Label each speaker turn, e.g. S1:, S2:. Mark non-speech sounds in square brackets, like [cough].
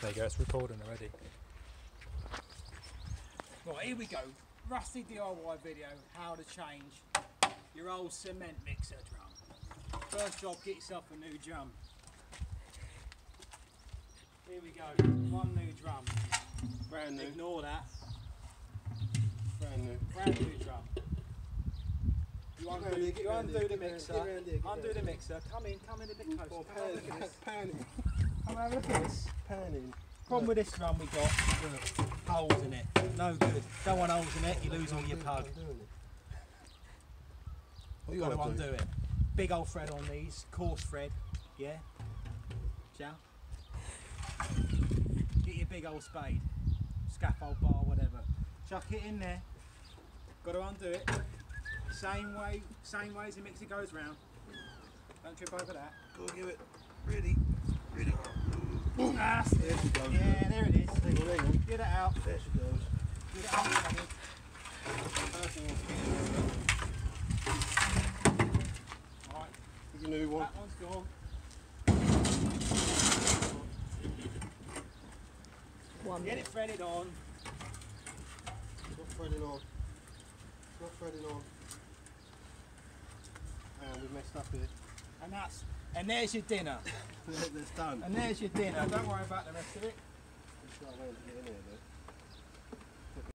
S1: There you go, it's recording already.
S2: Right, here we go. Rusty DIY video, how to change your old cement mixer drum. First job, get yourself a new drum. Here we go, one new drum.
S3: Brand new.
S2: Ignore that,
S3: Brand new.
S2: brand new drum. You undo, you undo the mixer, undo the mixer, come in, come in a bit closer. And
S3: pan, panning.
S2: Come and look at this.
S3: Panning.
S2: Problem with this drum we got, look, holes in it. No good. Don't want holes in it, you lose all your pug.
S3: What you
S2: Got to undo it. Big old thread on these, coarse thread, yeah. Ciao. Get your big old spade, scaffold bar, whatever. Chuck it in there. Got to undo it. Same way, same way as the mixer goes round. Don't trip over that.
S3: Go give it. Ready. Ready.
S2: That's
S3: There she goes.
S2: Yeah, there it is.
S3: Hang on, hang.
S2: Get it out.
S3: There she goes.
S2: Get it out. Alright,
S3: Get your new one.
S2: that one's gone.
S4: One
S2: Get it threaded on.
S3: It's not threading on. It's not threading on. And we've messed up here.
S2: And that's and there's your dinner. [laughs] And there's your dinner. Don't worry about the rest of it.